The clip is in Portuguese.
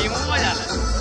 dei uma olhada. Né?